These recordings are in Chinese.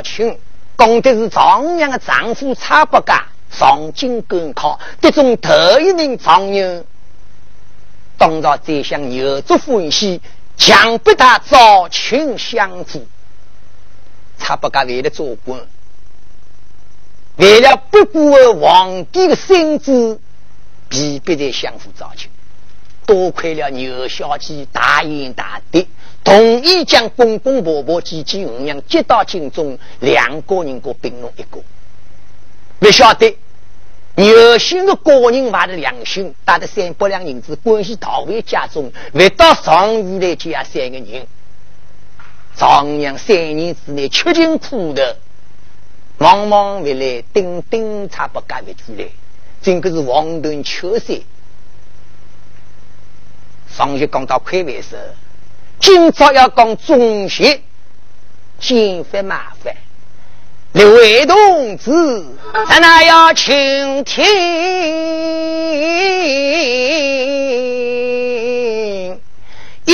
常人早亲，讲的是丈娘的丈夫差不干，上京赶考，这种头一名丈人，当着宰相牛足欢喜，强迫他早亲相助，差不干为了做官，为了不顾皇帝的身子，逼迫的相夫早亲。多亏了牛小姐大言大德，同意将公公婆婆及其五娘接到京中，两个人各并拢一个。不晓得牛姓的个人挖的良心，带着三百两银子，关系逃回家中，回到上虞来接下三个人。丈娘三年之内吃尽苦头，忙忙回来，顶顶差不赶回出来，真个是望断秋色。上学讲到快为时，今朝要讲中学，嫌烦麻烦。刘伟同志，咱那要倾听一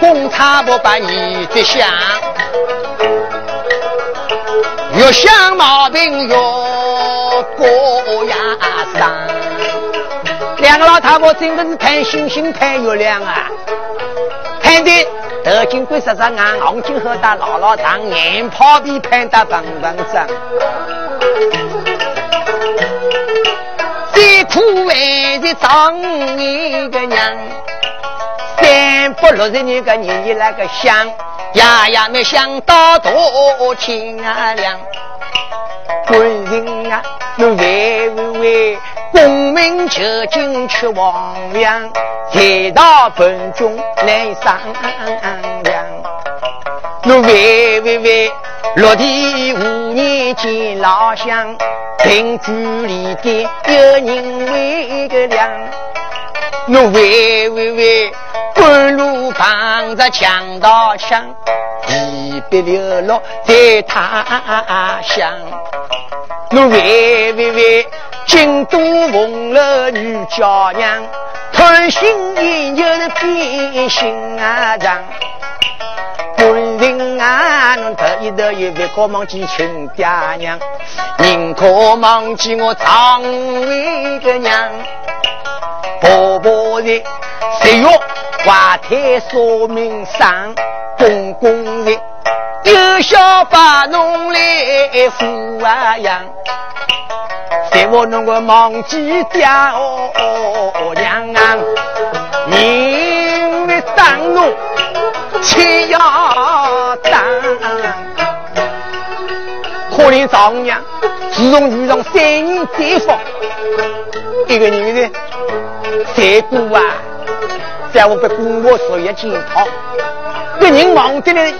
公差不把你的想，越想毛病越过牙伤。两个老太婆真的是盼星星盼月亮啊，盼的头巾龟实实硬，红巾厚大老老长，眼泡比看得棒棒长。再苦还是找一个娘。三不六十年个年纪那个想，呀呀没想到多清啊亮，官人啊，侬喂喂喂，功名求进去王粮，才到本中来商量。侬喂喂喂，落地五年见老乡，邻居里的有人为个粮。侬喂喂喂。半路碰着强盗枪，一别流落在他乡。我喂喂喂，京都红楼女娇娘，贪心研究的变心啊肠。本人啊，侬头一头也别可忘记亲爹娘，宁可忘记我长为个娘。婆婆的十月花台说明上，公公的有小把弄来抚养，在我弄个忘记爹哦娘啊，因为当奴钱要当，可怜丈娘自从遇上三年再逢，一个女人。谁过啊，在我被姑婆说一件套，这人忙得来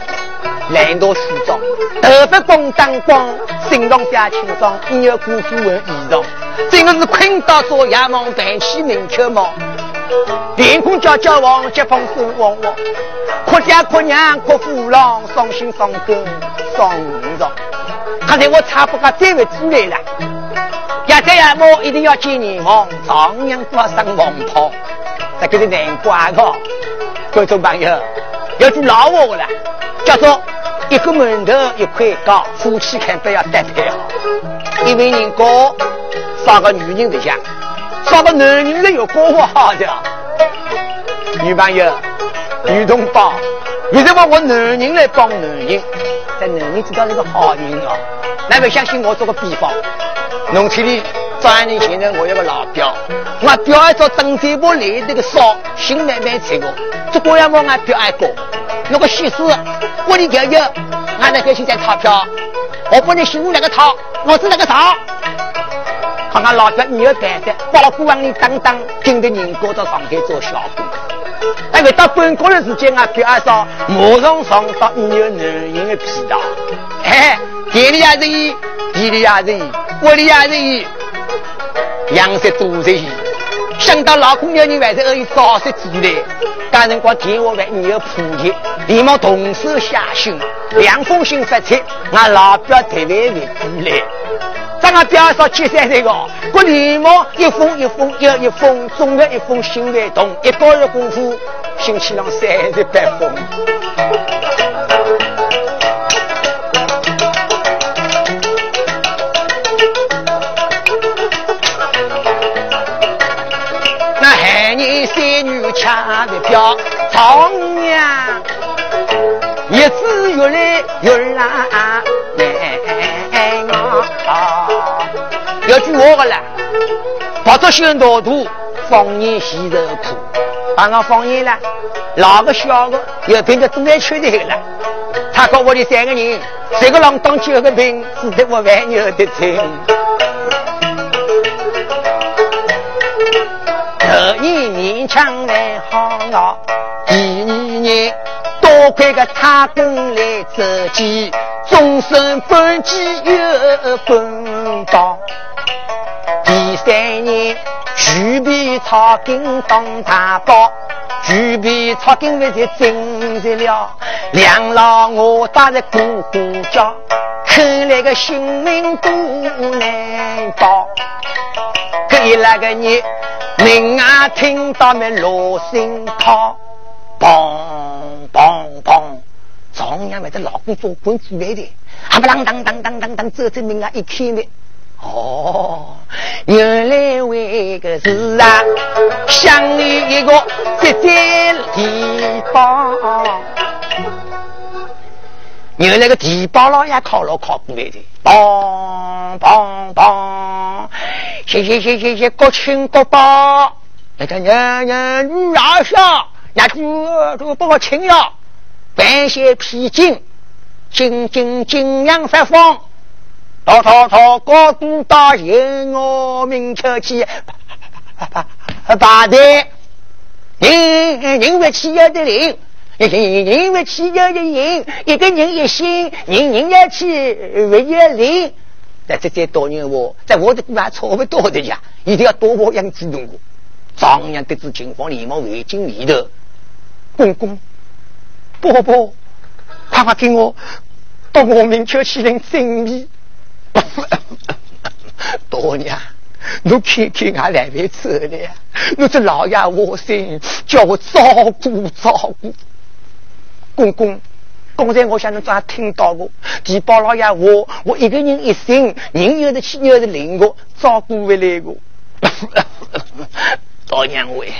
来到梳妆，头发光当光，身上加轻装，你要姑父问衣裳，真的是困到昨夜梦，半起明秋梦，天空叫叫望，疾风送望望，哭爹哭娘哭父郎，伤心伤肝伤五脏，看在我差不多再会出来了。呀，这样我一定要见你王，丈娘不要上王炮，这个是难怪的。观众朋友，要做老话了，叫做一个馒头一块糕，夫妻看都要搭配好。因为人高，少个女人的家，少个男人的有过活好的。女朋友、女同胞，为什么我男人来帮男人？这男人知道是个好人啊，那么相信我做个比方。农村里，早年现在我有个老表，我表爱做登山部来这个烧，心慢慢脆我，这个要么俺表爱过，那个喜事，我的舅舅，俺那个现在钞票，我不能辛苦那个套，我是那个少。看看老表你有胆子，包姑往里当当，跟着人过到上海做小工。哎，回到半个月时间啊，表阿嫂马上上到你有男人的皮囊，哎，店里也是一，地里也是一。屋里也是，养些多些，想到老公娘你还在那里早些之类，当辰光电话还没有普及，连忙动手写信，两封信发出，俺老表特别的寄来。咱个表说接三这个，我连忙一封一封又一封，总的一封信来动，一个月功夫，信息量三十八封。那海年三女恰的票，丈娘日子越来越难。要句话个啦，跑到修道途，方言洗头苦。刚刚方言了，老个小个又变得多爱吃的了。他和我的三个人，这个郎当九个病，只得我万牛的听。第一年强来好啊，第二年多亏个他公来走起，终身分鸡又分刀。第三年，徐皮草根当大宝，徐皮草根为是真实了，两老我打在咕咕叫，看来个性命多难保。这一那个你，明啊听到没锣声敲，砰砰砰，常样为这老公做棍子来的，还不啷当当当当当，这这明啊一看呢。哦，原来为个是啊，想你一个在在地方，原来个地包老爷考了考过来的，梆梆梆，谢谢谢谢谢国庆国宝，那个娘娘女儿下，那就都帮我请了，万些披荆，金金金阳发放。曹操操，高度大言，我明确起，八代，人人为企业的人，人人为企业的人，一个人一心，人人要去为一人。在这再多年我，在我的地方差不多的呀，一定要多保养自动过。张扬得知情况，连忙围进里头，公公，伯伯，快快给我到我明确起人正面。多娘，侬看看俺来位走了，侬这老爷我心叫我照顾照顾。公公，刚才我想侬咋听到我，提包老爷我我一个人一心，人有的去有的领我照顾回来个。老娘喂，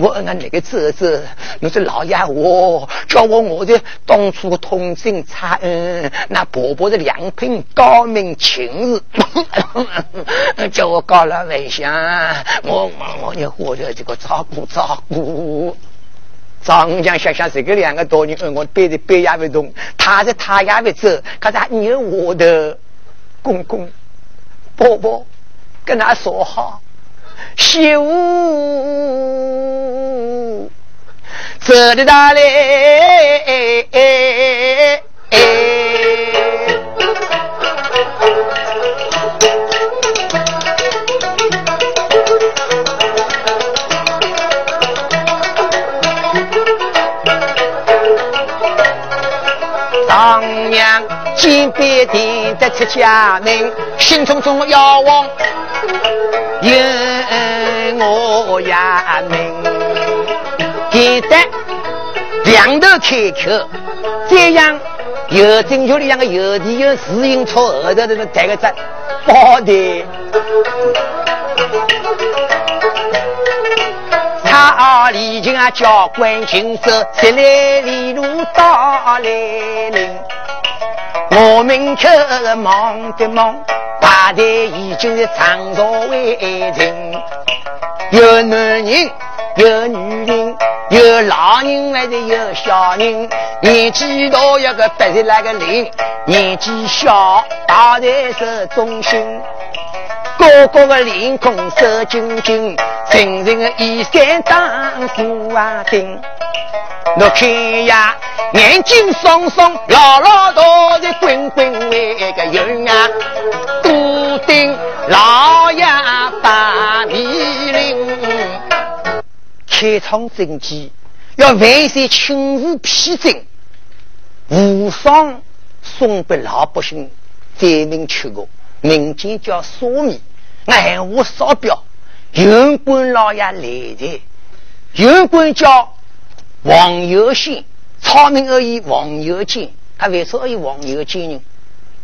我俺那个侄子，你是老爷我叫我我的当初通情差恩，那婆婆的良品高明情日，叫我搞了微香，我我我你活着这个照顾照顾。张江想想这个两个多年，我背着背也不动，他在他也不走，可是你我的公公婆婆跟他说好。修，走的大嘞，当娘金杯殿的出家门，心中中要往。因我呀明，记得两头开口，这样有正确的两个有地有自行车后头的那带个在包的，他李靖啊叫关进走，十来里路到来临，我们可忙的忙。大队已经是长朝为情，有男人，有女人，有老人还是有小人。年纪大一个八十来个人，年纪小大在是中心。个个的脸孔瘦精精，人人的衣衫当虎啊钉。我看呀，眼睛松松，老老道的滚滚为个人啊，笃定老爷把命令。开创政绩，要完善清务批准，无双送给老百姓灾民吃个，民间叫烧米，俺我烧表，云官老爷来的，云官叫王有信，草民而已，王有金，他为啥而已王有金呢？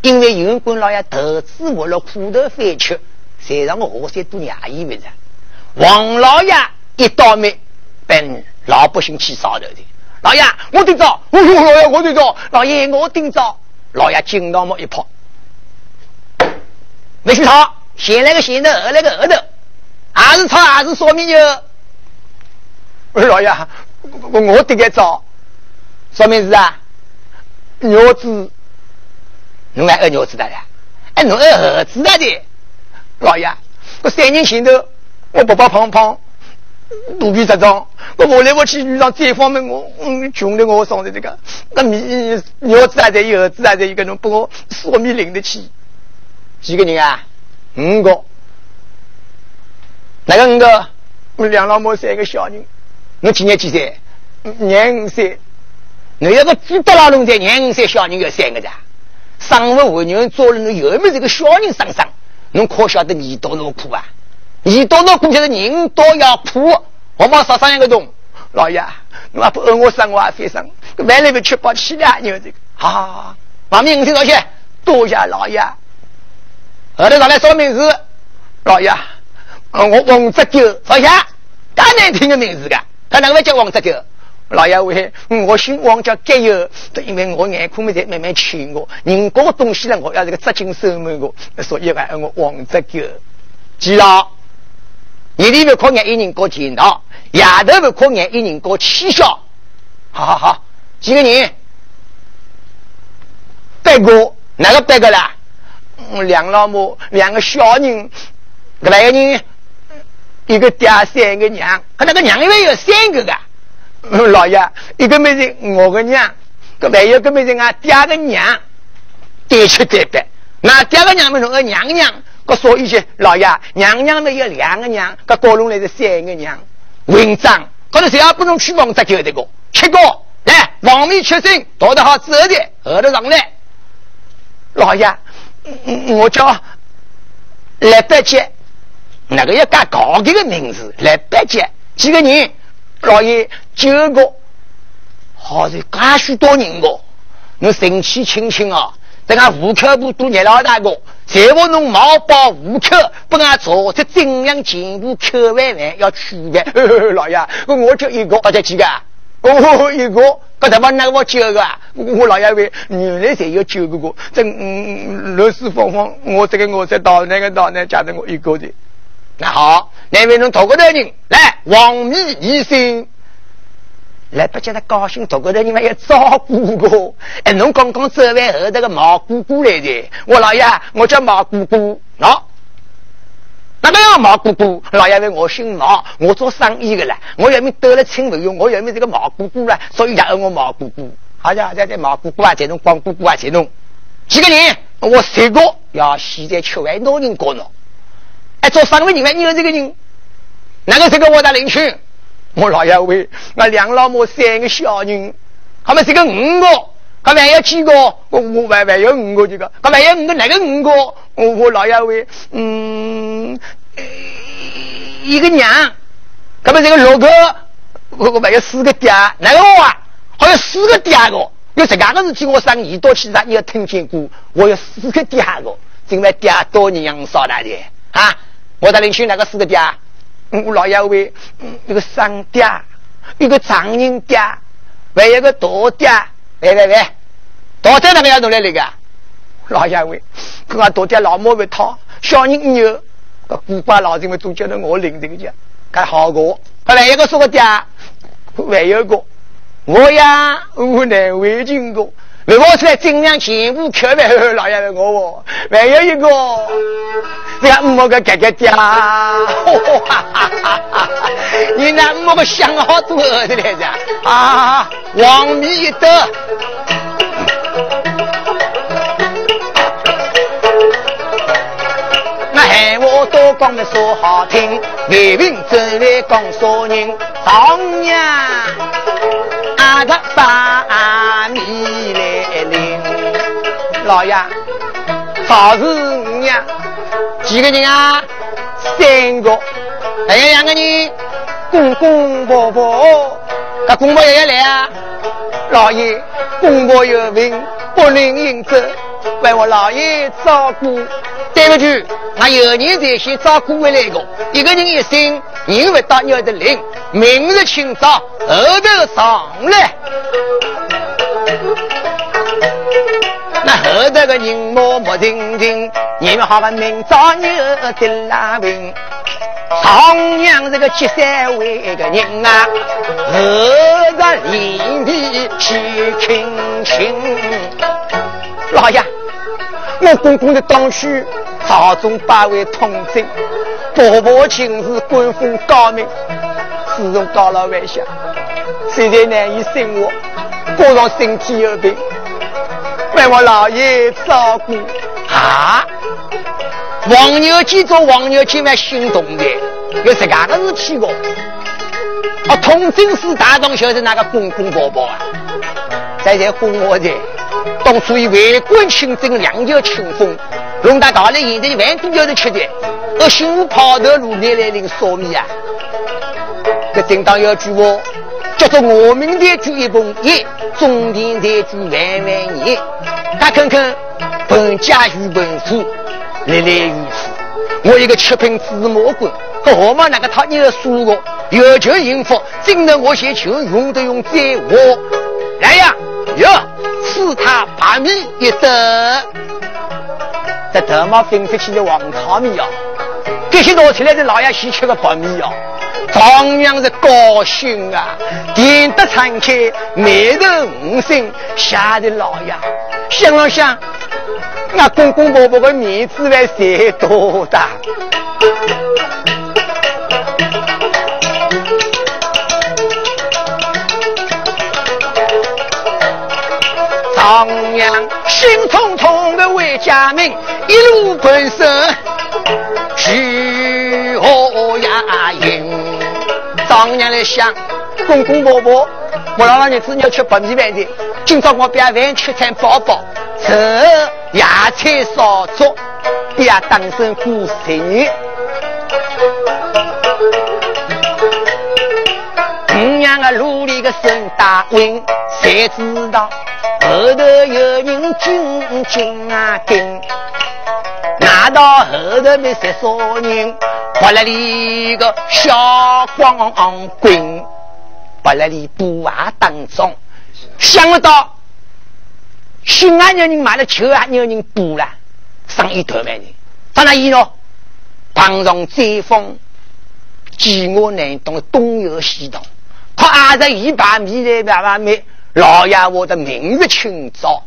因为云官老爷投资为了苦头饭吃，才让我活些多廿亿为了。王老爷一到门，本老百姓去杀头的。老爷，我顶着，我老爷我顶着，老爷我顶着。老爷惊到么一跑，没去吵，先来个先头，后来个后头，还是吵还是说明就。老爷，我我得个早，说明是啊，牛子，侬还二牛子的呀？哎，侬二儿子的的，老爷，我三年前头。我白白胖胖，肚皮直胀，我我来我去遇上这方面，我嗯穷的我上的这个，那米牛子还在，儿子还在，一个人把我烧米领得起。几个人啊？五个。哪个五个？我两老母三个小人。我今年几岁？廿五岁。你要个知道老农在廿五岁小人有三个的，生活为人做人，有没有这个小人上上？侬可晓得你多么苦啊？你多多估计是人多要苦，我们少上一个洞。老爷，你还不饿我生我也非生，饭来不吃饱起来，你这个好好好，把名字道谢，多谢老爷。后头上来说名字，老爷，我王泽狗，坐下，大难听的名字个，他哪个叫王泽狗？老爷喂，我姓王叫吉友，因为我眼眶没在慢慢亲我，人过东西了，我要这个扎金守门个，所以还我王泽狗，记牢。你里面可眼一人过剪刀，丫头们可眼一人过七笑，好好好，几个人？八个，哪个八个啦？两老母，两个小人，个来个人，一个爹，三个娘，可那个娘因为有三个个。老爷，一个妹子，我个娘，个还有个妹子啊，爹个娘，对七对八，那爹个娘们弄个娘娘。个说一些老爷娘娘们有两个娘，个高龙来是三个娘。文章，可是谁也不能去王泽狗这个七个来王米七生，逃得好之后的后头上来。老爷，我叫来八杰，那个要改高级的名字来八杰，几个人？老爷九个，好在干许多人个，你神气清清啊！这个户口部都捏老大个，财务弄毛包户口，不俺做这正量进步口外外要区别。老爷，我就一个，大家几个？哦，一个。刚才我那个我九个，我老爷为原来才有九个个。这嗯，螺丝方方，我这个我在到那个到那，加上我一个的。那好，那位侬头个的人来，王米医生。来不叫他高兴，多个人你们要照顾我。哎，侬刚刚走完后，这个毛姑姑来的，我老爷，我叫毛姑姑。喏，那个要毛姑姑，老爷为我姓毛，我做生意的啦。我要没得了亲朋友，我要没这个毛姑姑了，所以叫我毛姑姑。好像好像在毛姑姑啊，在弄光姑姑啊，在弄几个人，我十个要现在吃完多人过呢。哎，做生意你们你有这个人，哪个这个我的领群？我老爷为我两老母三个小人，他们是个五个，他还有几个？我我还还有五个这个，他还有五个哪个五个？我我老爷为嗯，一个娘，他们这个六个，我我还有四个爹，哪个啊？还有四个爹个，有这样的事情我上耳朵去上，你要听见过？我有四个爹个，因为爹多年养少大的啊！我在领取哪个四个爹？我老爷为一个商爹，一个长人爹，还有个大爹，喂喂喂，大爹那个要弄来那个？老爷为，跟俺大爹老毛病套，小人牛，个古巴老人们都觉得我领这个家，该好过。后来一个说个爹，还有个，我呀，我难为情过。为我出来尽量全部客呗，老爷子我，还有一个，这个五 个哥哥爹，你那五个想好多的来着啊！王米德，那闲话多讲的说好听，为民走来讲说人。丈娘，阿个把米来领。老爷，好是五娘，几个人啊？三个，还有两个人，公公婆婆。那公婆爷爷来啊？老爷，公婆有病，不能应走，为我老爷照顾。对不起，那有人在先照顾回来个，一个人一生，人不到你的灵，明日清早后头上来。那后头的人默默静静，你们好吧明早你的拉平。长娘这个七三位个人啊，何在林地去亲亲？老爷，我公公的当去朝中八位统领，婆婆亲自官封高明，自从到了晚下，实在难以生活，加上身体有病，为我老爷照顾啊。黄牛记做黄牛记蛮心动的，有这样的事体哦。啊，通政司大同小是那个公公婆婆啊，在在哄我的，当初以为官清正两袖清风，弄到了现在饭都要得吃的，我新屋跑头路来来领烧米啊。这正当要句话，叫做我明天举一捧一，中田的举万万年，他看看本家与本府。来来如此，我一个七品芝麻官，何况那个他娘的输我，有求应付，今日我先求用得用在我？来呀，哟，赐他白米一斗，这头毛分出去的黄桃米啊，这些拿出来的老爷先吃个白米啊，丈娘是高兴啊，点得敞开，眉头五心，吓得老爷想了想。那公公婆婆的面子还谁多大？丈娘心痛痛的为家门，一路奔身丈娘来想，公公婆婆，我老日子要吃白米饭的，今朝我别饭吃餐饱饱，吃野菜烧粥，别当成过十年。五娘啊努力个生大运，谁知道后头有人紧紧啊跟，拿到后头没十少人，把那里个小光棍，把那里布娃当中，想不到。新安娘人买了球啊娘人补了，上一头万人。当然，伊喏，碰上灾风，饥饿难懂，东游西逃。他挨着一把米来把把米，老爷我的明日清早，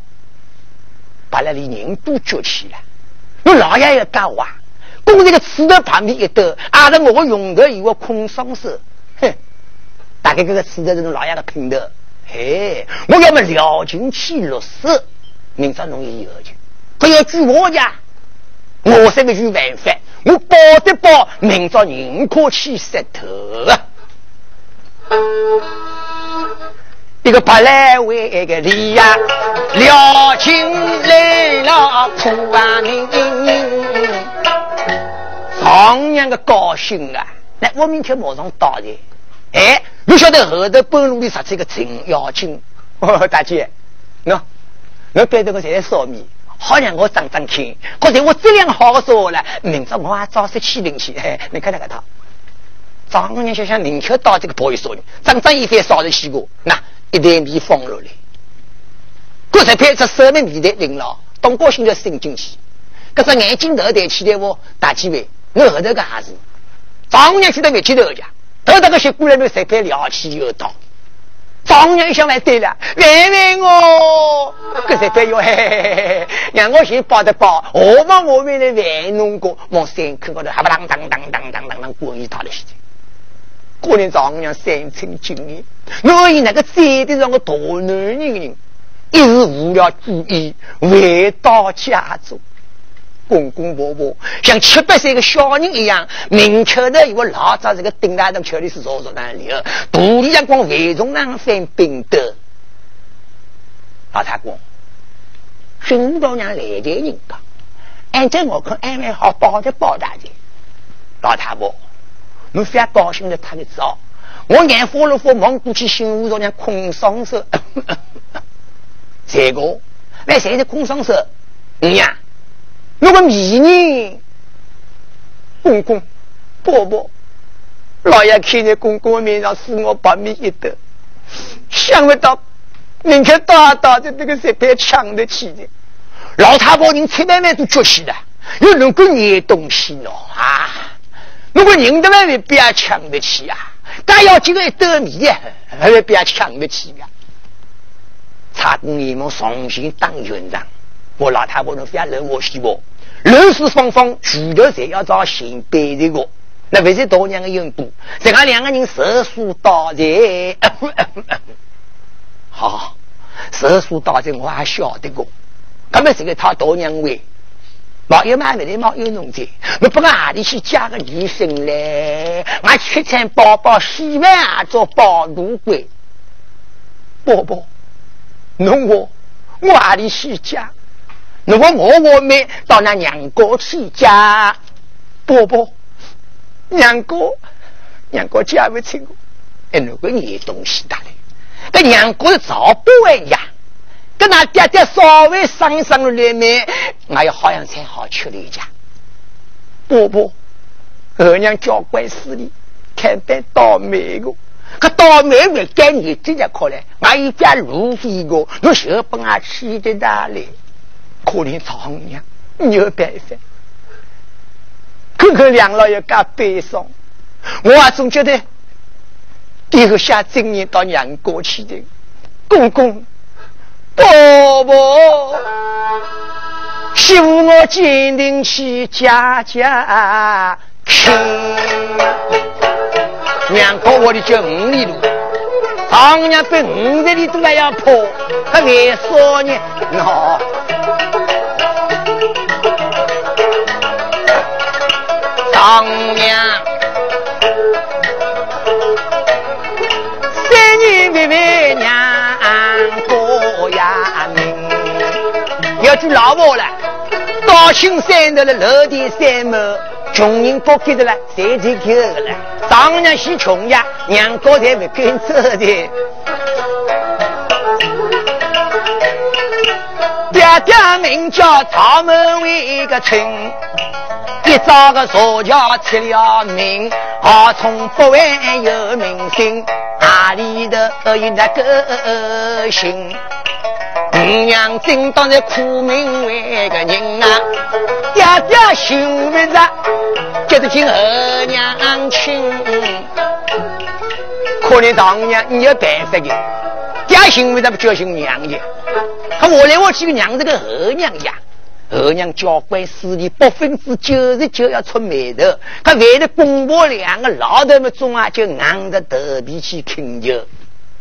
把那里人都捉起来。我老爷要干话，公这个石头旁边一兜，挨着我用的一个空双手，哼，大概这个石头是侬老爷的品头。嘿，我要么撩进去落实，明朝容易有钱。可要据我家，我这个有办法，我保得保，明朝宁可去石头啊！一个白来为一个里呀，撩进来了苦啊命，丈娘个高兴啊！来，我明天马上到的。哎，你晓得后头半路里杀出一个陈妖精？大姐，喏，我给这个在烧米，好让我长长看。可是我质量好说了，明朝我还早些去 领去。你看那个他，丈母娘想想，明天到这个包里烧米，长长一番烧的西瓜，那一袋米放落来，过十片这手面米袋领了，东高兴就伸进去，可是眼睛头抬起来我大几位，我后头个还是丈母娘去到面前头家。等那个些姑娘们随便聊起又到，丈娘想来对了，问问我，可随便哟，嘿嘿嘿嘿，让我先抱得抱，我把我们的玩弄过，往山坑高头，还不啷当当当当当当滚一大的时间。过年丈娘三寸金莲，我以那个站得上个大男人人，一时无聊注意，回到家中，公公婆婆像七八岁的小人一样，明确的有个老早这个顶大的确的是坐坐那里，肚里上光胃中那翻冰的。老太公，新老娘来的人家，按照我看安排好包的包大姐。老太婆，你非要高兴的他的早，我眼花了火忙过去新屋老娘空双手，这个那谁的空双手？你呀。那个迷人公公婆婆，老爷看在公公面上赐我百米一斗，想不到明天大大的这个设备抢得起的，老太婆人吃饭饭都绝起了，又能够捏东西呢啊！如果人的外面不要抢得起啊，但要几个一斗米呀，还要不要抢得起呀？差点你们重新当院长。我老太婆能非要惹我媳妇，人事双方举头侪要找新背这个，那不是多年的缘故。这个两个人手术到在，好，手术到在我还晓得过。根本是个他多年为，毛有买卖的毛有农在，我不哪里去加个医生嘞？我吃餐饱饱，洗碗做包路鬼。伯伯，侬我我阿里去加？如果我我妹到那娘家去家，伯伯，娘家，娘哥家不请我，哎，那个你东西打来，跟娘哥的早不一样，跟那爹爹稍微上一上了脸面，我要好像才好吃了一家。伯伯，二娘教官死的看得倒霉个，可倒霉没给你直接过来，我一家路费个，我小帮我吃的哪里？可怜丈娘，没有办法。看看两老爷干悲伤，我还总觉得以后下今年到娘过去的公公、婆婆，媳妇我坚定去家家亲。娘过我的叫五里路，丈娘被五十里都还要跑，还为啥呢？喏。丈娘，三年未为呀命，要做老婆了，到青山的了楼梯三亩，穷人不给的了，谁去给的了？丈娘嫌穷呀，娘高才不跟走的。爹爹名叫曹门为个村。一早个坐轿出了名，号称百万有明星，哪里头有那个姓？五娘真当是苦命为个人啊，爹爹心不着，就是听二娘亲。可怜当娘，你有办法的，爹心为啥不叫姓娘的？他我来我去个娘这个二娘呀。二娘交关势力，百分之九十九要出眉头。他为了公婆两个老头们，总啊就硬着头皮去请求。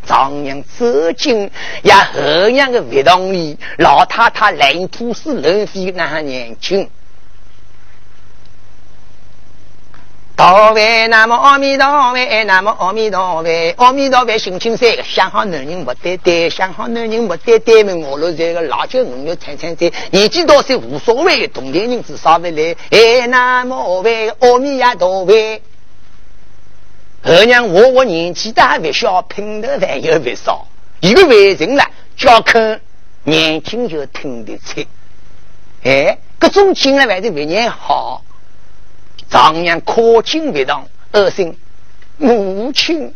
丈娘走进，也二娘的围堂里，老太太冷吐丝冷飞那年轻。大佛南无阿弥陀佛，那么阿弥陀佛，阿弥陀佛心清三个，想好男人不对对，想好男人不对对嘛，我了这个老九五六参参在，年纪多岁无所谓，同龄人至少不来。哎，南无阿弥陀佛，二娘我我年纪大不小，品头饭又不少，一个外人了，叫看年轻就听得出，哎，各种经了还是为念好。丈娘可敬为当，恶心母亲，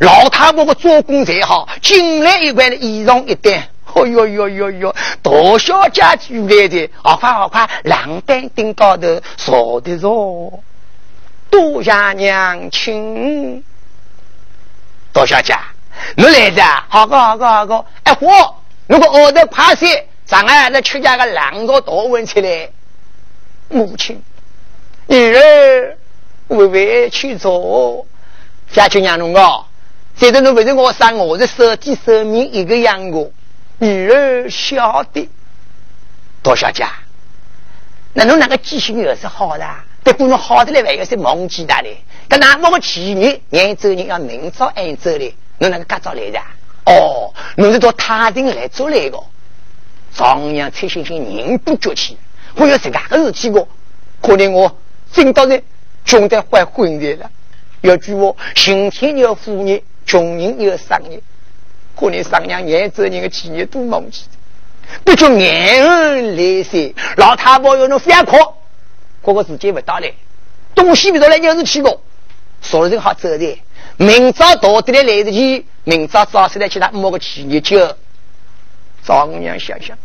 老太婆个做工才好，进来一块的衣裳一单，哦哟哟哟哟，大小家具来的，好快好快，两板顶高头坐的坐，多谢娘亲，多小姐，你来的，好个好个好个，哎嚯，如果我的怕死，咱俺再出家个两个多问起来，母亲。女儿微微去做，下去娘侬哦，现在侬不是我生，我是手机手面一个样我。女儿晓得，多少家？那侬那个记性又是好的，不过侬好的嘞还有些忘记他嘞。搿那么个企业，扬州人要明早按州嘞，侬那个驾照来的？哦，侬是到太平来做来个。丈娘崔星星人不绝气，我有自家个事体个，可怜我真到是穷得坏昏的了。要句话，晴天有富人，穷人有商业。可怜商娘扬州人的企业都忘记。不就眼恩来塞，老太婆要侬反抗，哥哥时间不到了，东西不着来就是去过，说了人好走的，明早到得来来得及，明早早起来去他摸个企业酒。丈母娘想想，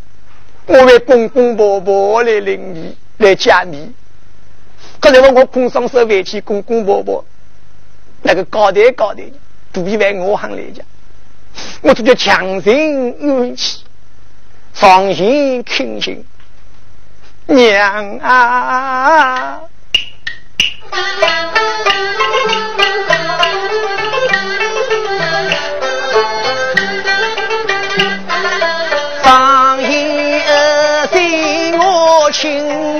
我为公公婆婆来领你来加米，可是我我空双手回去，公公婆婆。那个高抬高抬，都以为我喊来讲，我这叫强行运气。放心，听心，娘啊！放心，儿随我亲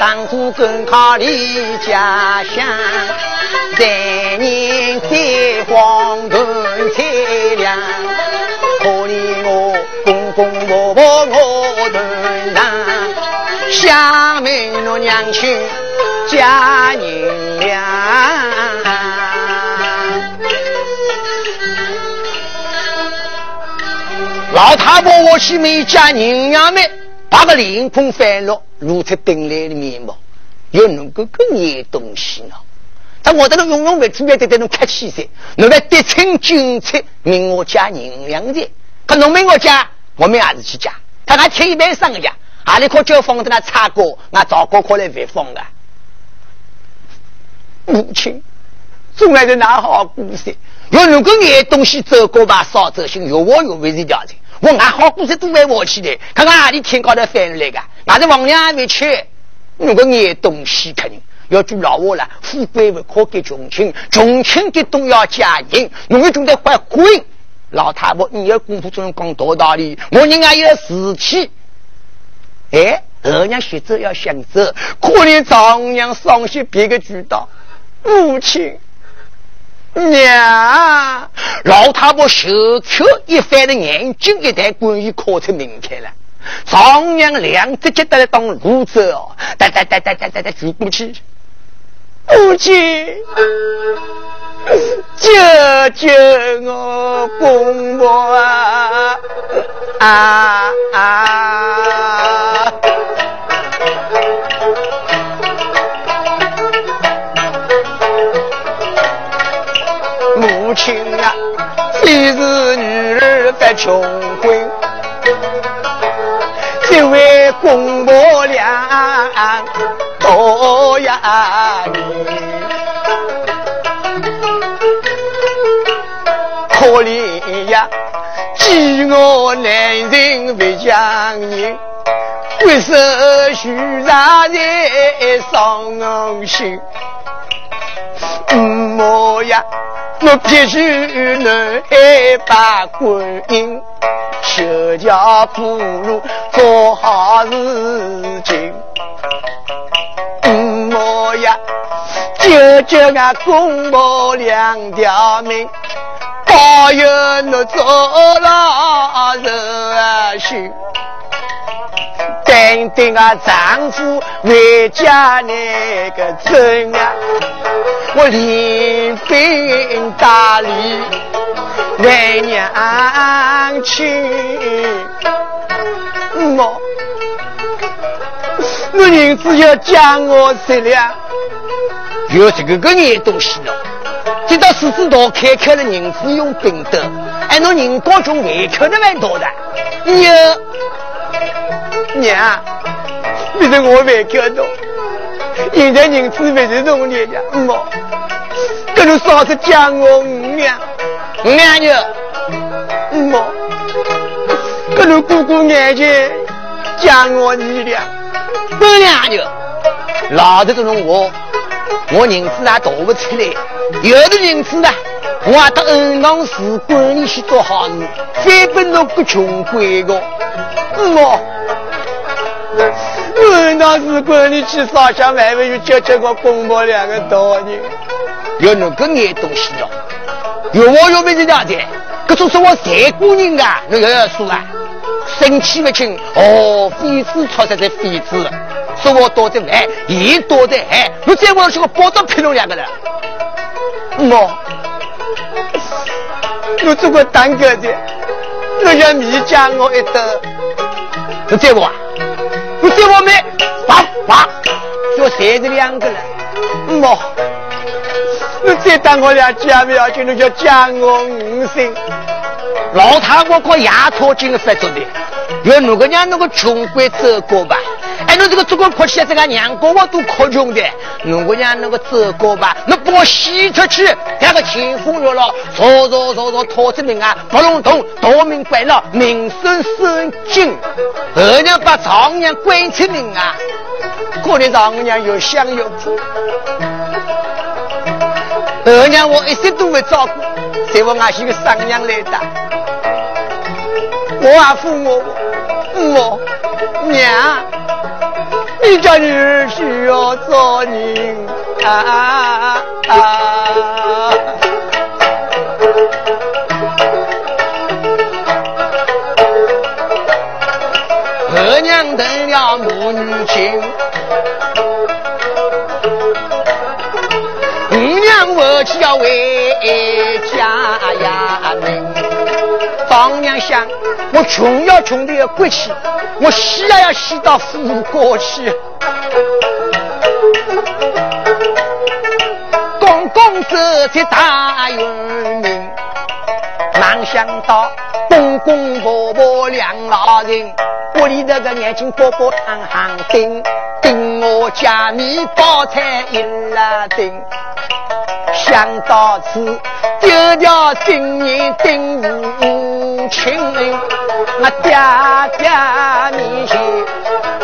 位丈夫更靠离家乡，三年在荒屯凄凉，可怜我公公婆婆我团长，想妹我娘亲嫁人了，老太婆我去没嫁人娘们。把个脸孔翻落，露出冰冷的面貌，又能够更野东西呢？但我在那永永为主要在这种客气噻，侬来得逞军策，命我家人两的，可农民我家，我们还是去家，他还天一上个家，阿里可叫放在那插过，那早过过来回放的。母亲，总来是哪好故事？要能够野东西走过吧，少走心，有我有为是条件。我俺好故事都为我去的，看看哪里天高头翻来个，俺是王娘没去。如果眼东西肯定要住老话了，富贵不可给穷亲，穷亲给东要嫁人，农民种的坏鬼。老太婆，你要功夫中讲大道理，我人家有事体。哎，二娘学走要想走，可怜丈娘伤心别个知道，母亲。娘，老太婆手口一翻的眼睛一抬，关于考出明天了。丈娘两只脚在当路走，哒哒哒哒哒哒哒举过去。母亲，救救我公婆啊！啊啊！母亲啊，虽是女儿犯穷婚，这位公婆俩多呀你，可怜呀，饥饿难忍不强人，为什许让人伤心？我呀，我必须能爱把观音，求教不如做好事情。我呀，救救俺公婆两条命，保佑我做老人心。等等啊，丈夫回家那个真啊，我连兵打理为娘亲。我，我银子要将我十两，有这个个眼东西了。这到狮子岛开开了银子用兵的，按照人高中外口的蛮多的，有。娘，你是我没看到，现在人子不是同年的，我，跟你嫂子讲我五娘，五娘就，我，不如姑姑眼前将我力量，不娘就老子这种话，我银子也逃不出来。有的银子呢，我还到银行使馆里去做好事，非不那个穷鬼个。我，我到使馆里去烧香？买回去，接接个公婆两个道人，有那个眼东西了，有我有没这样子？这种是我财姑人啊，你又要说啊？生气不轻。哦，妃子出色的妃子，说我多的来，也多的害，我再往去我包到劈侬两个人。我，我做过当哥的，我要你加我一德，你再我啊？你再我们？爸爸，就谁这两个人？我，你再当我俩家不要紧，你就加我五婶。老太我靠牙套金发做的，要哪个娘那个穷鬼走过吧？哎，侬这个做个哭起来，这个娘哥我都哭穷的。那个娘那个走过吧？侬把我洗出去，那个清风热了，唰唰唰唰拖出命啊，不隆咚，夺命怪了，名声声惊。二娘把丈娘关出命啊，可怜丈娘又香又苦。二娘我一直都会照顾，在我俺是个三娘来的。我啊，父母，我娘，你家女儿需要做人啊！二娘得了母女情，五娘我就要为娘想，我穷要穷的要过去，我死也要死到富国去。公公走在大院门，忙想到公公婆婆两老人，屋里头个眼睛波波亮亮盯盯我家米包菜一拉丁。想到此，丢掉今年丁母亲，我爹爹面前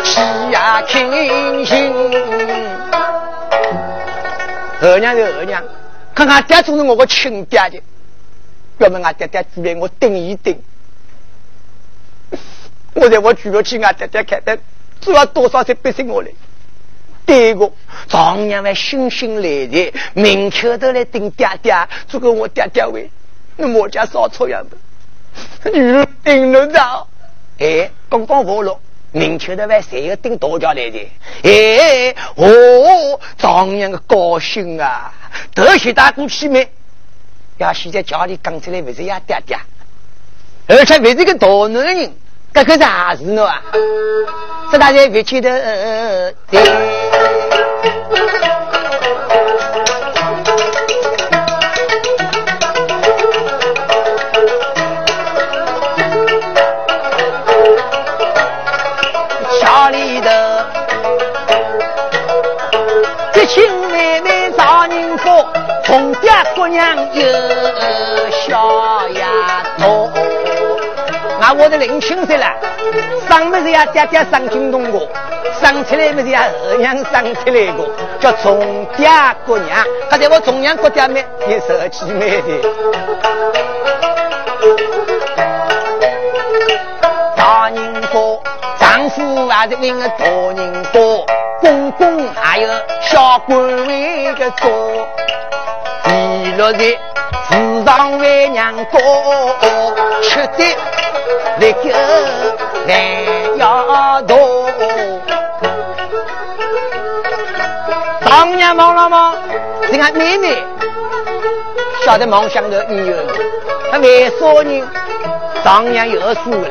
喜呀庆幸。二娘是二娘，看看爹总是我个亲爹的，要么俺爹爹过来我顶一顶。我在我举了去，俺爹爹看的，做了多少才逼死我嘞。对个，丈娘还心心来的，明秋头来顶爹爹，做个我爹爹位，那我家烧错样的，女人顶得到。哎，刚刚活了，明秋的还谁要顶大家来的？哎，哦，丈娘个高兴啊，得些大姑起没？要现在家里刚出来不是呀爹爹，而且不是个大男人。这个啥事呢？这大家别记得。家那我的领亲岁了，上么子呀？爹爹上京东过，生出来么子呀？二娘生出来过，叫从爹姑娘。他在我中娘过爹妹，也是几妹的。大人过，丈夫还是那个大人过，公公还有小官位个做，第六日时常为娘过，吃的。那个来丫头，当年忙了吗？你看妹妹晓得梦想的女儿，他为啥呢？当年又输了，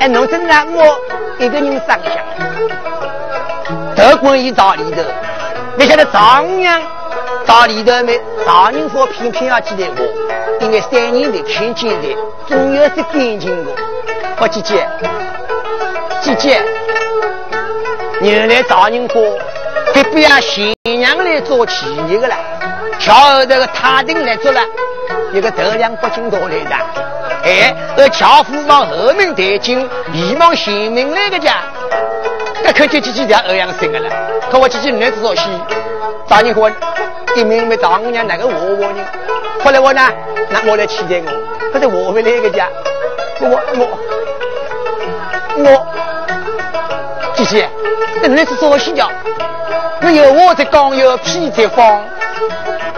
哎，弄真让我一个人上香，德国一道里头，没晓得丈娘到里头没？丈人说偏偏要记得我，因为三年的看见的，总有些感情的。我姐姐，姐姐，原来大人花，给不要新娘来做企业的了，小后头个太定来做了，一个头两北京多来的，哎，而樵夫往后面抬进，希望前面那个家，那可就几几条欧阳生的了。可我几几男子说戏，大人说，一明没丈母娘那个娃娃呢？后来我呢，那我来期待我，可是我回那个家，我我我，姐姐，那男子说戏叫，没有我在刚有屁在放，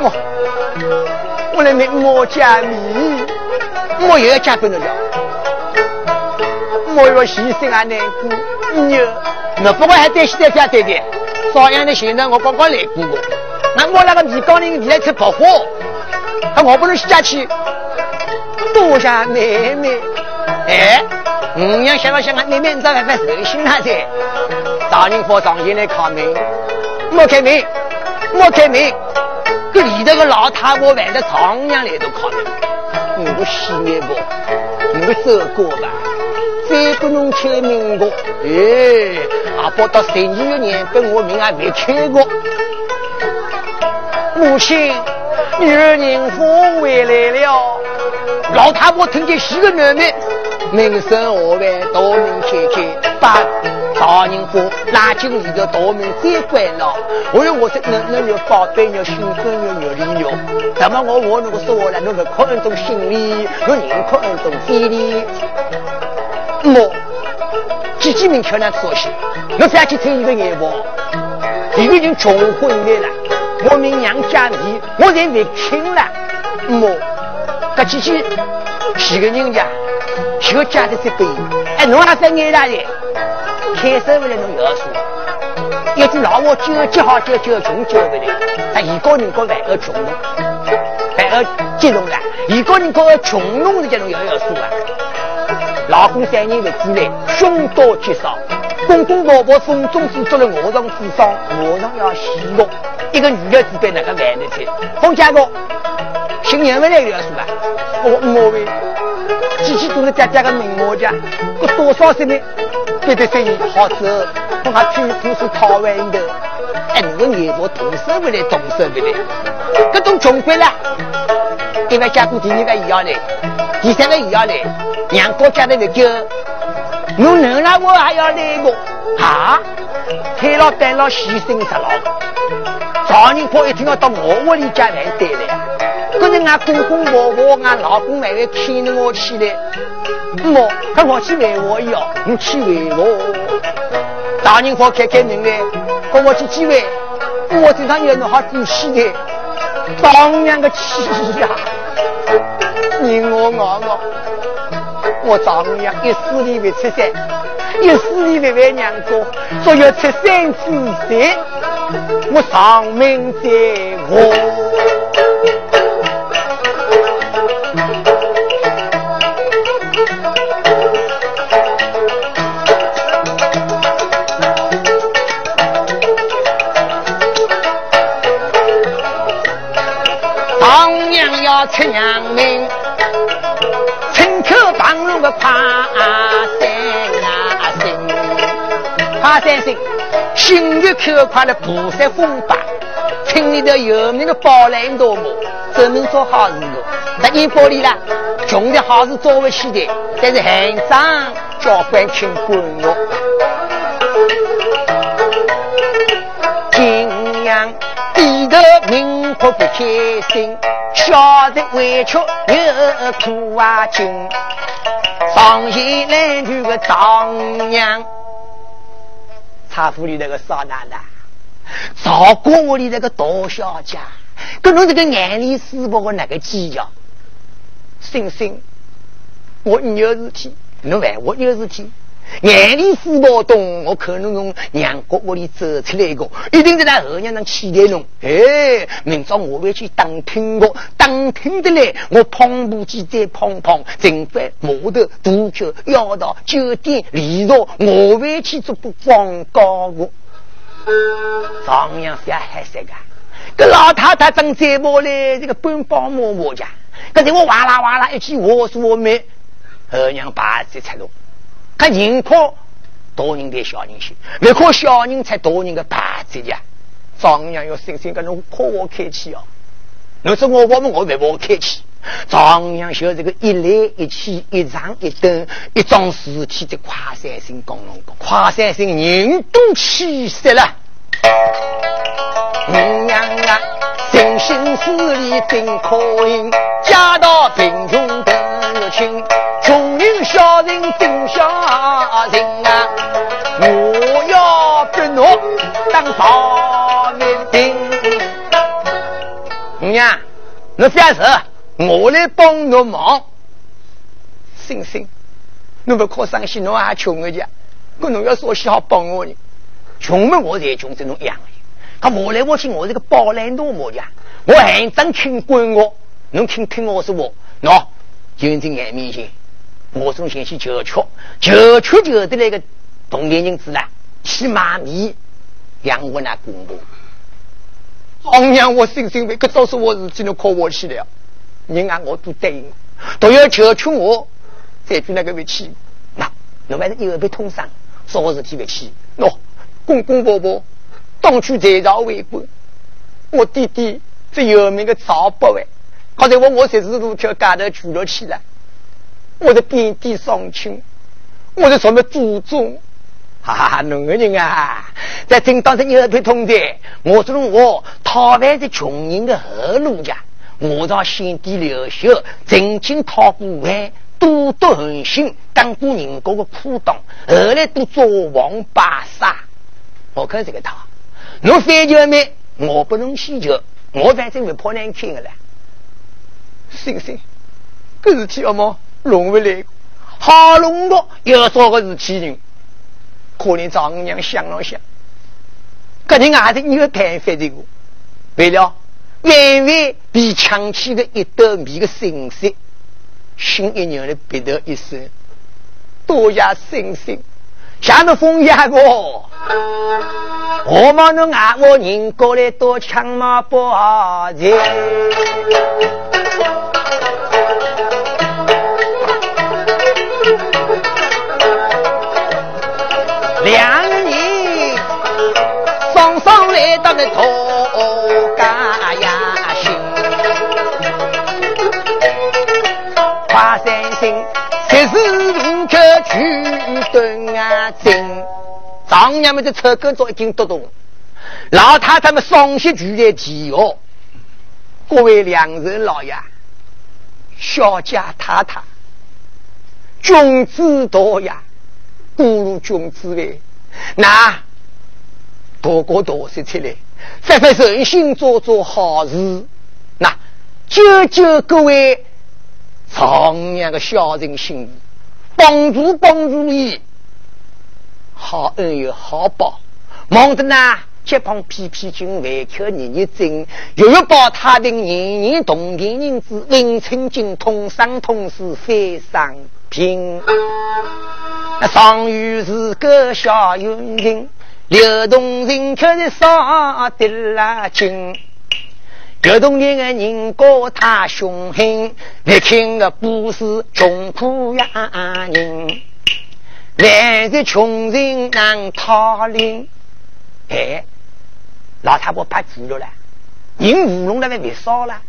我我来没我加米。我又要加班了，我要牺牲啊难过，牛，那不过还担心点家对对，少样的现在我刚刚来过过，那我那个米缸里你来吃爆火，那我不能下去，多谢妹妹，哎，五娘想了想啊，妹妹你咋还不热心那噻？大人佛上前来开门，莫开门，莫开门，这里头个老太婆还得丈娘来都开门。你个洗面不？你个走过吧？再不能开门过，哎，阿伯到十二月年跟我命还没开过。母亲，女儿宁父回来了。老太婆听见是个男的，名声何外，大门开开，把。大人说，拉进里头大门再关了。我说我说，那那要宝贝要新婚要热礼哟。怎么我我那个说了，侬不可能懂心理，侬宁可懂非礼。么，几几名漂亮说些，侬不要去听一个眼光。一个人穷婚来了，我们娘家里，我才没亲了。么，这几几几个人家，几个家的这辈，哎，侬还在眼大的？开手不来侬要说，一句老话救急好救救穷救不来，他一个人过万个穷农，万个激动了，一个人过穷农的这种要要说啊。老公三年不回来，凶多吉少，公公婆婆送粽子做了卧床之上，卧床要洗浴，一个女的只被那个玩的去。冯家哥，新年回来又要说啊，我莫为，机器都是家家的名模家，我多少岁呢？别的生意好走，我还去付出讨完的。哎，你个眼我动手不来，动手不来，各种穷鬼了。因为家过第二个也要来，第三个也要来，娘国家的那个，侬能让我还要来个？啊，开了单了，牺牲着了。常人婆一听要到我屋里家来待来，可是俺公公婆婆、俺老公还会牵着我起来。我，跟我去为我要，你去为我。大人婆开开门来，跟我去几位，我身上有那好仔细的，当娘个气呀！你我我我，我丈母娘一死里未出山，一死里未为娘过，说要出三次山，我上门在我。出娘命，村口帮路个爬山啊山，爬山山，心月口快的菩萨风吧，村里头有名的宝兰多么，专门做好事的，这一玻璃啦，穷的好事做不起的，但是很长教官请管我，金阳低头明哭不开心。小的委屈又苦啊亲，上前来娶个丈娘，茶府里那个少奶奶，赵国屋里那个大小姐，跟侬这个眼里死薄的那个计较，星星，我有事体，侬问我有事体。眼里四宝洞，我可能从娘国屋里走出来一个，一定在那后娘能期待侬。哎，明朝我会去当听我，当听的来，我碰不起再碰碰，正反码头、渡口、药道、酒店、礼座，我会去做个广告我。丈娘是要害死个，老太太正在我嘞，这个奔包摸摸家，可是我哇啦哇啦一起我说我没，后娘把这才弄。看人可大人对小人些，没可小人才大人的牌子呀。丈母娘要深深跟侬夸我开气哦。侬说我我们我不我开气，丈母娘晓这个一来一去，一长一短，一桩事体的跨三星公龙宫，跨三星人都气死了。娘啊，真心思里真可饮，家道贫穷等入亲，当大明星。娘，你。不要死，我来帮侬忙。星星，侬不可伤心，侬还穷个家，可侬要说些好帮我呢。穷嘛，我才穷，这种样的。他我来我去，我这个包来诺么呀？我还真听管我，侬听听我说我，喏，就在眼面前，我从先去求出，求出就的那个同年人子啦，去买米养我那公公。红娘，我心心为，可都是我事情，能靠我去了。人啊，我都答应，都要求求我，再去那个回去。那，那万一又被通伤，说我事体回去？喏，公公婆婆当初在朝为官，我弟弟最有名的曹伯伟，刚才我我十四路条街头住了起来，我的遍地伤亲，我的什么祖宗？哈哈，农个人啊，在听到这有被通的，我说我讨饭是穷人的后路呀，我到先帝刘秀曾经讨过饭，多多狠心，当过人家的苦党，后来都做王八杀。我看这个他，侬非求没，我不能乞求，我反正会跑难看的了。星星，这事体要么弄不来，好弄个有少个事体人。可怜丈娘想了想，个人还是有办法的个。为了因为被抢去的一斗米的信息，新一年的鼻头一声，多谢星星，下面风压过，我们能爱我人过来多抢嘛不钱。两人双双来到那头家呀行，花三星十四路口去蹲啊进，丈娘们的车跟早已经读懂，老太太们双膝举在地哦，各位两人老爷，小家太太，君子多呀。不如君子为，那多过多说出来，发发诚心做做好事，那救救各位丈娘的小人心，帮助帮助你，好恩有好报，忙得呢，接旁批批军，外口日日争，又要保他平，年年同年人子，文春精通商通事，非上平。上有是个小园林，流动人口是少的拉紧。流动人的人高太凶狠，别听个不是穷苦呀人，来自穷人难讨领。哎，老太婆怕住了啦，人乌龙那边别少了，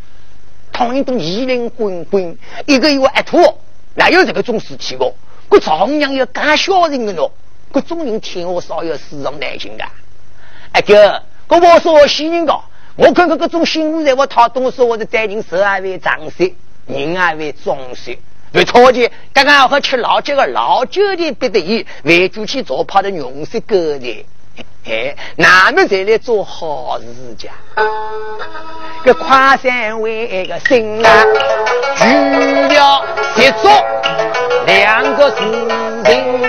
唐人都议论滚滚，一个月一吐，哪有这个种事体哦？我丈娘要干小人的喏，各种人听我少有死上难行的。哎哥，我我说我新人的，我看看各种新物在我讨东西，我的待人手还为长色，人还为装色，为超级刚刚好吃老酒的老酒的不得已，为主去做跑的用色狗的。哎，哪们才来做好事家？个跨山为个心啊，除了一做两个事情，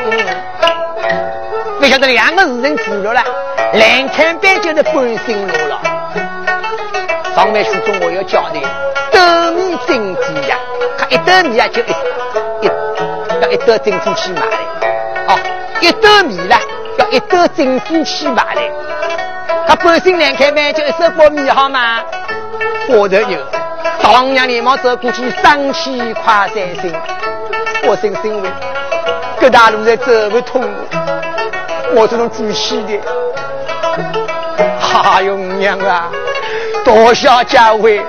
不晓得两个事情除了了，南看北就是半心路了。上面书中我要交代，斗米珍珠呀，他一斗米啊就一一要一斗珍珠去买的，哦，一斗米啦。要一个政府去买来，他半心难开饭，就一手包米好吗？我头有，丈娘连忙走过去，上去夸三声，我真欣慰。各大路在走不通，我这种主席的，哈哟娘啊，多谢家惠，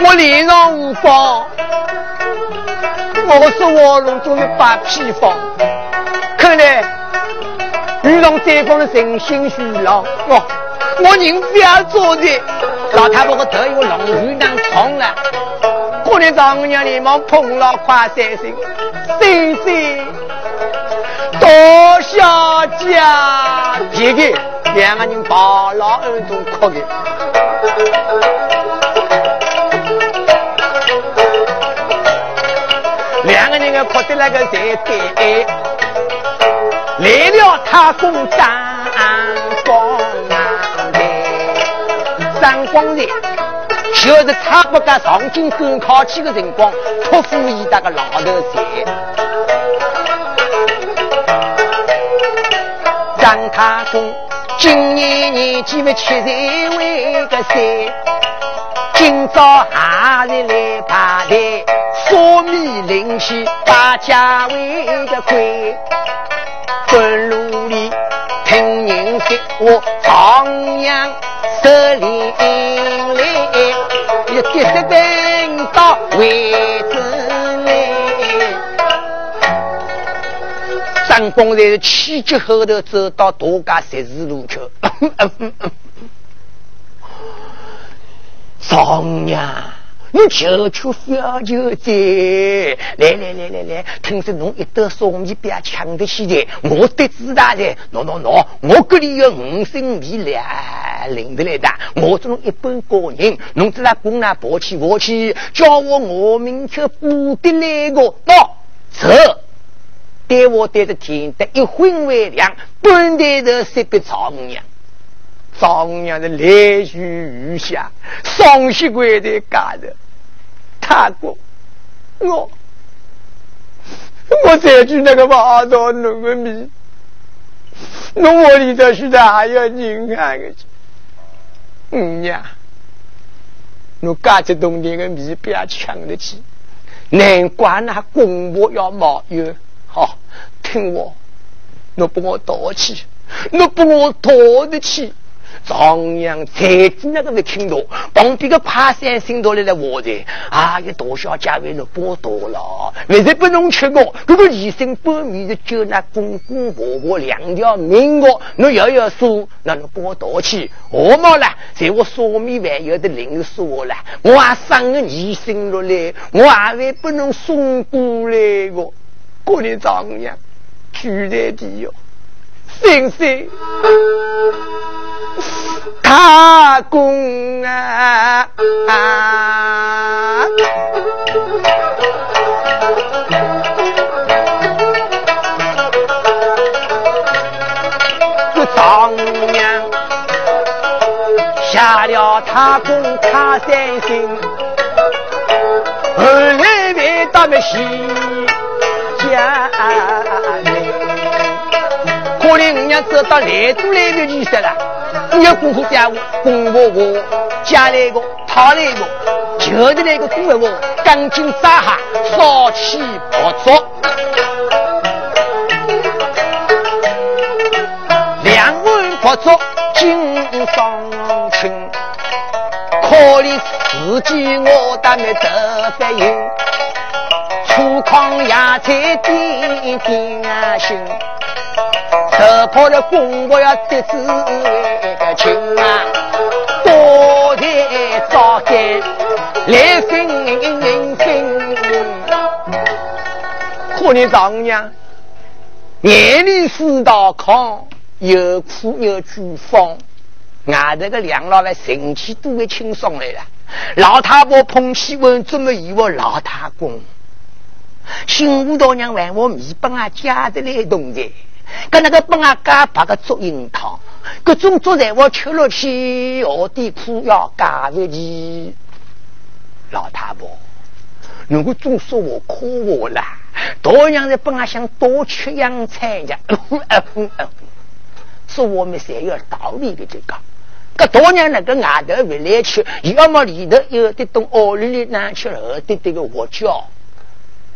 我脸上无光，我说卧龙总是发砒霜，看来如同这方的人心虚了。我我宁不要做的，老太婆我头有龙鱼囊痛了，过年丈母娘连忙捧了快三声，谢谢。多小姐，这个两个人抱老二都哭的。两个人哭的那个在对，来了他公张光来，张光来，就是他不多上京赶考去的辰光，托付伊那个老头子。张太公今年年纪为七十为个三，今朝还是来排队。烧米灵气，大家为个贵，滚路里听人说，我长阳十里来，一滴滴等到为止来。张公在七级后头走到大家十字路口，长阳。你求求小求在，来来来来来，听说侬一兜烧米饼抢得起的，我得知大的，喏喏喏，我这里有五升米两领得来的，我这种一般个人，侬在那供那抱起抱起，叫我我明天补的那个喏，走，带我带着天的一分为两，半带头三百丈母娘。丈母娘的泪如雨下，双膝跪在家头。他过我，我再去那个挖到那个米，弄我里头是的还要人看个去。嗯呀，我家这冬天的米不要抢得起，难怪那公婆要冒油。好，听我，我帮我倒去，我帮我倒得起。张扬才子那个没听到，旁边个爬山听到来了话的，啊，个大小姐为了包多了，为什不能吃我？这个医生半米的救那公公婆婆两条命哦，侬要要说，那侬帮我倒去，我嘛了，在我烧米饭有的零说了，我还生个医生落来，我还会不能送过来个，过年张扬，居在地哟。先生，他公啊，这丈母娘下了他公他三心，后来为他们西可怜五娘走到来都来不及说了，你要功夫家务，公婆婆家来个，讨来个，就的那个公婆婆赶紧扎下，烧起爆竹，两碗爆竹敬上亲，可怜自己我当没得反应，粗糠芽菜点点心。头跑的公婆要得知个情啊，多谢早干来分分。可怜丈娘，眼里四道糠，又苦又沮丧。外头个两老来神气都会轻松来了。老太婆捧起碗，这么以我老太公，新五道娘问我米帮啊加的来东西。跟那个帮阿家把个做银汤，各种做菜我吃了去，我的苦要加回去。老太婆，如果总说我夸我了，大娘在帮阿想多吃洋菜呀。说我们才有道理的这个，个大娘那个外头回来吃，要么里头有的东屋里里拿去后的这个我叫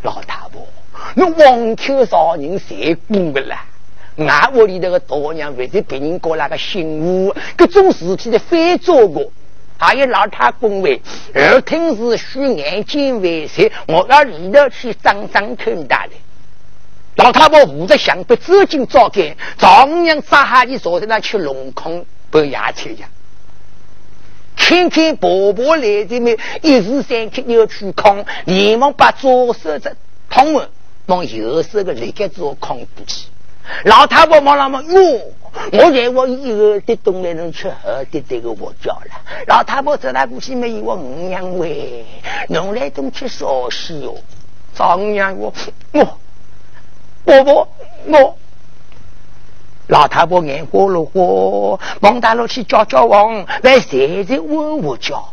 老太婆，那黄秋少人谁过不啦？俺屋里头个大娘为了别人搞那个新妇，各种事体的非做过，还有老太公位，耳听是虚，眼睛为实，我要里头去张张看大的。老太婆捂着墙壁走进灶间，丈母娘扎下你坐在那吃龙空不牙签呀。看看婆婆来的没，一时三刻要去空，连忙把左手的通文往右手的立刻做空过去。老太婆忙了忙哟，我在我一个的东来能吃好的这个我叫了。老太婆走来过去没有我五娘喂，弄来东吃烧西哟，丈娘我我。婆婆，我老太婆眼花了花，忙大路去叫叫王，来谁在问我叫？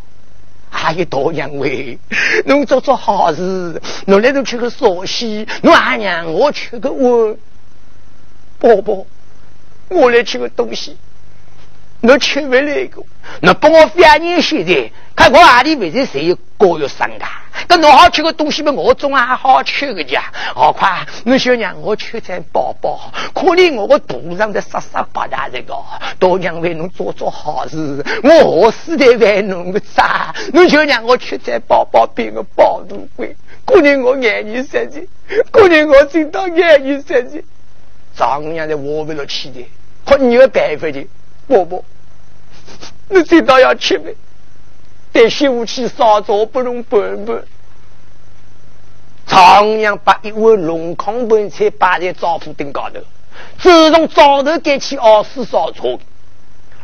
还有大娘喂，侬做做好事，侬来侬吃个烧西，侬还让我吃个碗。宝宝，我来吃个东西。侬吃不来个，侬帮我翻年现在，看我阿里为在谁高要生的？跟侬好吃个东西嘛，我总还好吃个家。好快，侬想让我吃点饱饱，可怜我个肚上的沙沙巴大这个，多娘为侬做做好事，我何时得为侬个渣？侬就让我吃点饱饱，变个饱肚鬼，可怜我眼睛生气，可怜我听到眼睛生气，丈娘在我为了气的，可你有办法的。伯伯，你知道要吃呗？带媳妇去烧灶不能拌拌。常阳把一碗龙康拌菜摆在灶火顶高头，自从灶头盖起二四烧灶，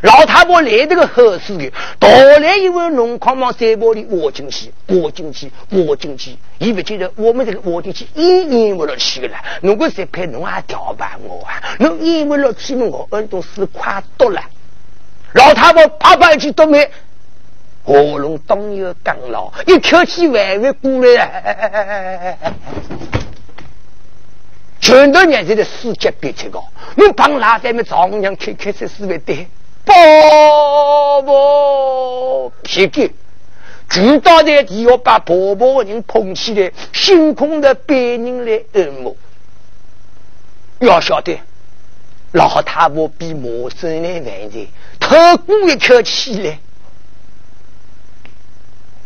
老太婆来这个合适的，倒来一碗龙康往菜钵里挖进去，挖进去，挖进去，伊不记得我们这个挖进去一年不落去了。如果是配侬还调办我啊？侬一不落去嘛，我耳朵是快多了。老太婆啪啪一记都没，喉咙当有刚牢，一口气慢慢过来，全都年纪的世界别切高，你帮老在们丈母娘开开始思维对，包包皮给，知道的地要把婆婆的人捧起来，心空的别人来按摩，要晓得。老太婆比陌生人还在，透过一口气来。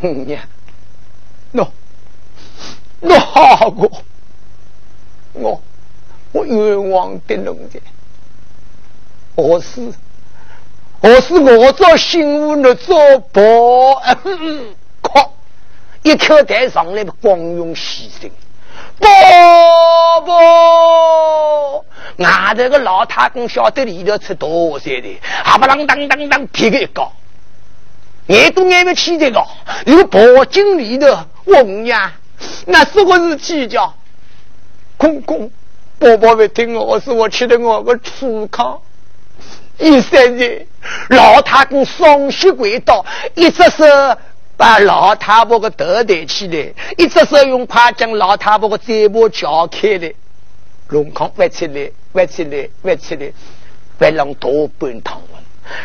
嗯呀，喏，喏好过，我我冤枉的侬的，我是我是我做新妇的做婆，靠，一口痰上来光荣牺牲。伯伯，外头个老太公晓得里头出多少的，还不啷当当当劈个一个，眼都眼不起这个，有宝金里头问呀，那是个是计较。公公，伯伯别听我，是我吃的我个粗糠。一三年，老太公双膝跪倒，一只手。把老太婆个头抬起来，一只手用筷将老太婆个嘴巴撬开来，龙康挖起来，挖起来，挖起来，挖让多半汤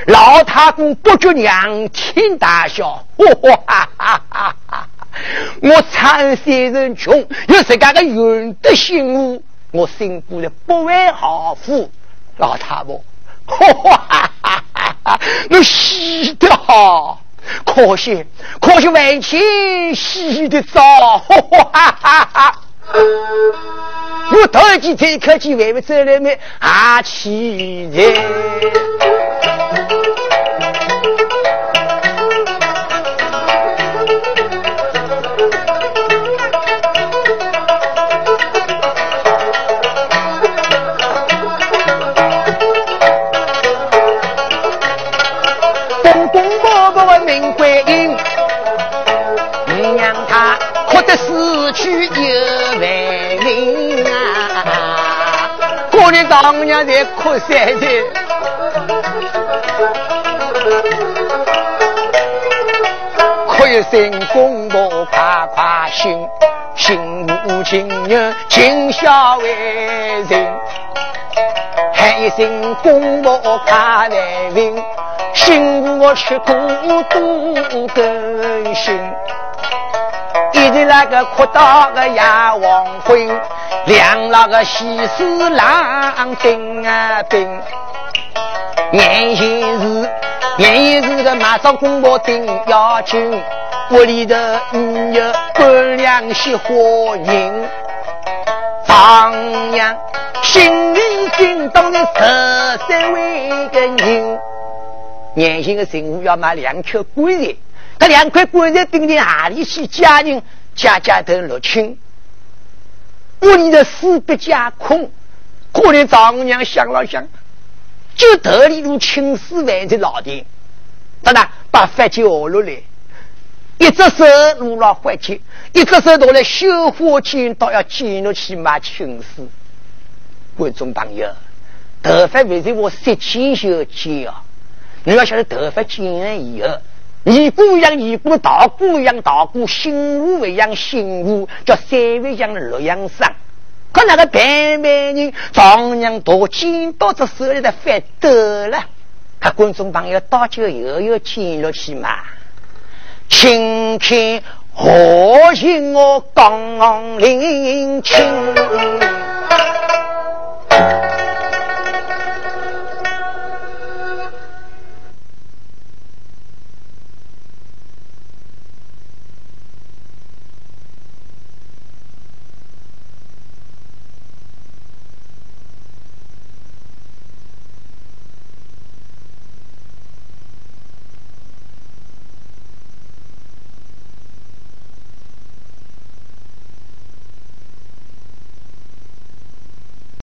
老太公不觉仰天大笑，哈哈哈哈！我残三人穷，有自家个윤德幸福，我辛苦了不为好福，老太婆，哈哈哈哈！你死得好！可惜，可惜，万千洗的早，哈哈哈哈！我头几天客气，外面走来没阿气人。丈娘在哭三天，哭一声公婆快快醒，心无情人今宵为人，喊一声公婆快来临，心无吃苦多更辛。一直那个哭到个夜黄昏，两那个西施郎叮啊叮，眼前是原意是个马上公婆定要紧，屋里的女儿官良喜欢人，丈娘心里心当的十三位个人，年轻的人物要买两颗桂叶，这两块棺材顶在哪里去？家人家家都落亲，屋里的四壁架空，可怜丈母娘想了想。就得里如青丝万在老弟，咋的？把饭叫落来，一只手撸了饭去，一只手拿来绣花剪刀要剪落去买青丝。观众朋友，头发为是我十千修剪啊！你要晓得，头发剪了以后，尼姑一样尼姑，道姑一样道姑，新妇一样新妇，叫三位样六阳生。可那个白美人丈娘多见到这手里的饭得了，可观众朋友倒酒又要见了去嘛？请看何情我刚临清。